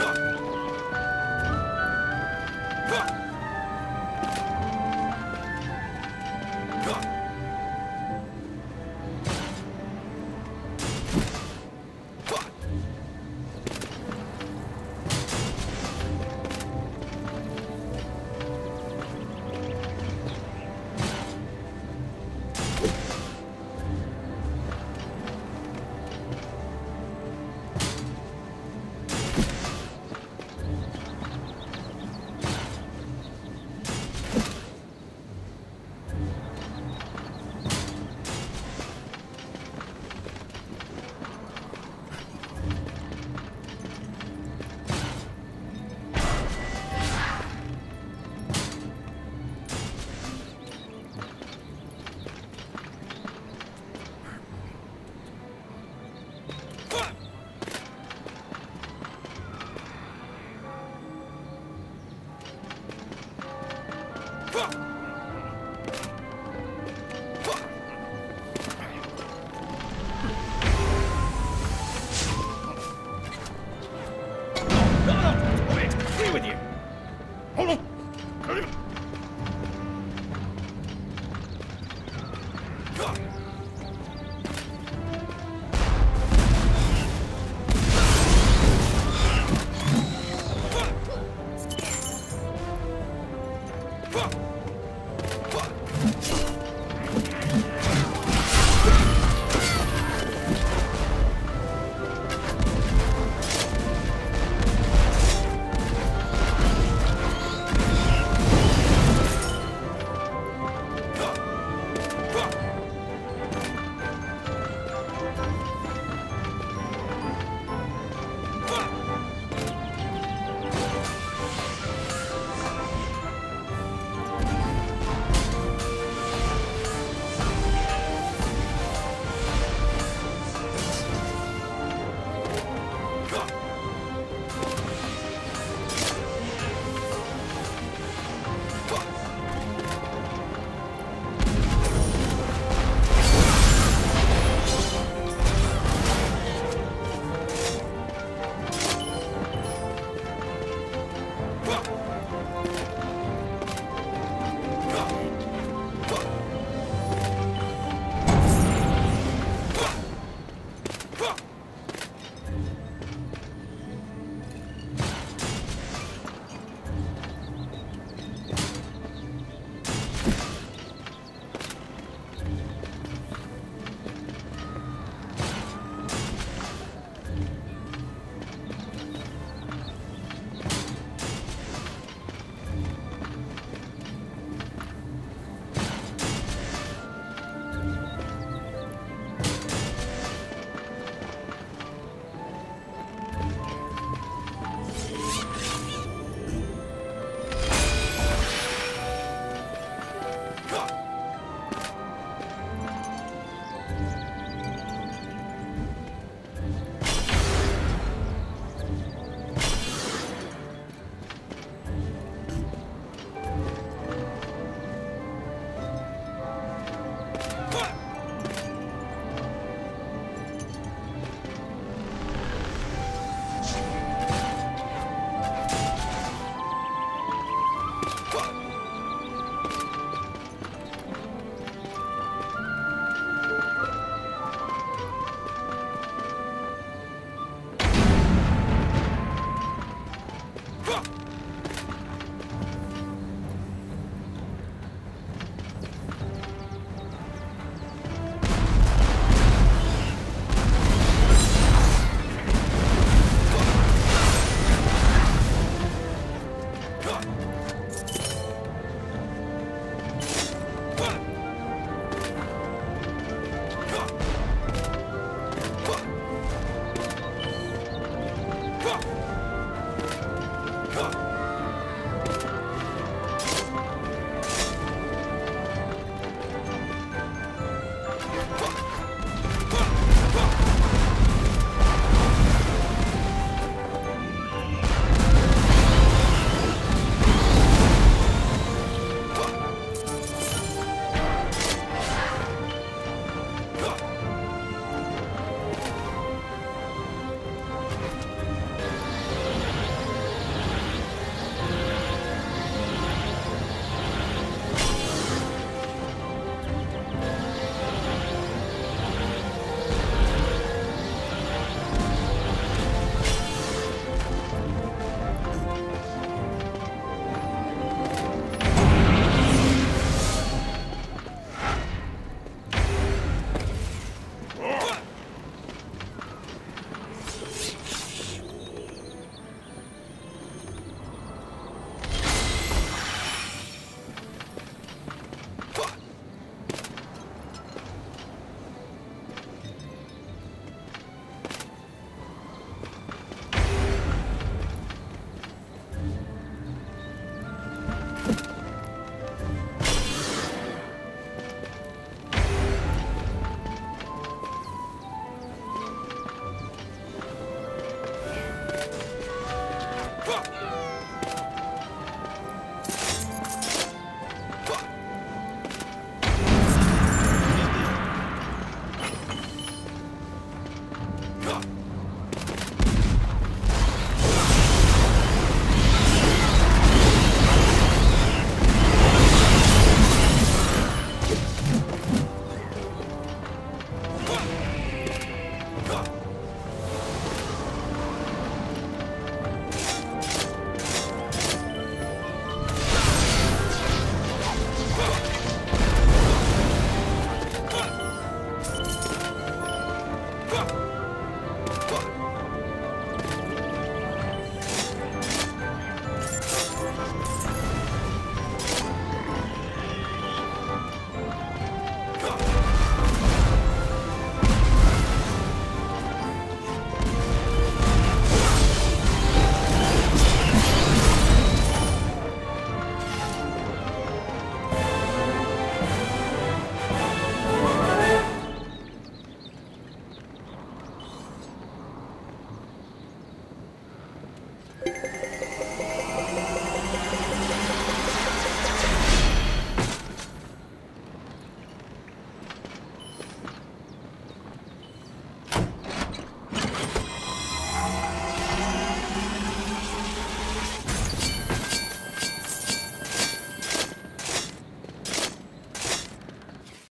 看。